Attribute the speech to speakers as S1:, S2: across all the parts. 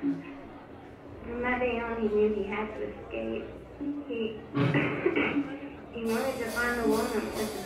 S1: From that day on, he knew he had to escape. He he wanted to find the woman with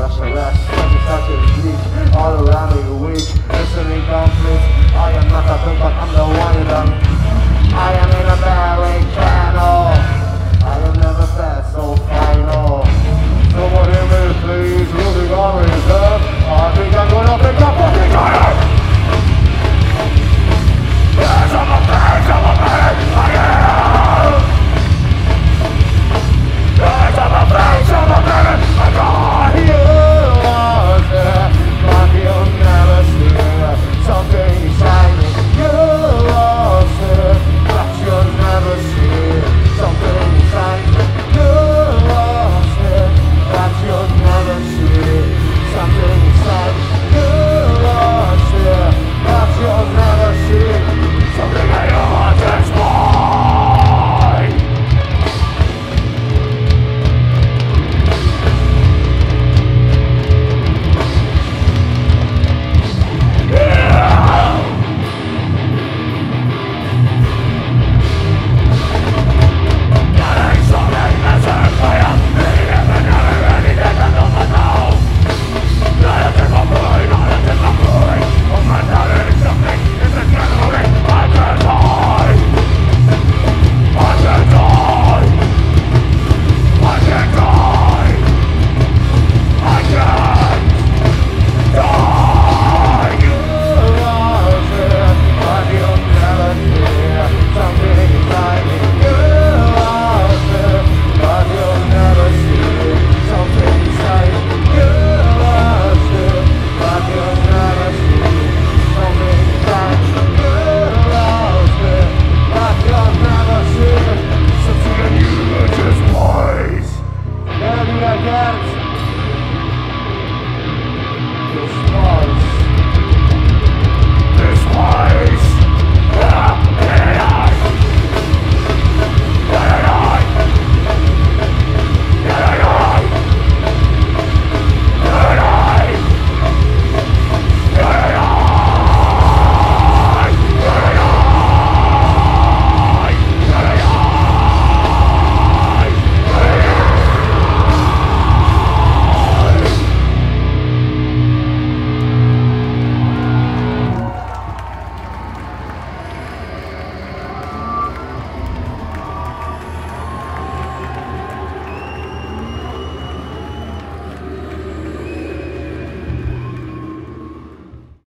S2: rush, I rush Such a such a bleach, all around me weak Listening conflict, I am not a thing but I'm the one you done